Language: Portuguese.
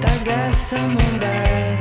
tagassa mandar.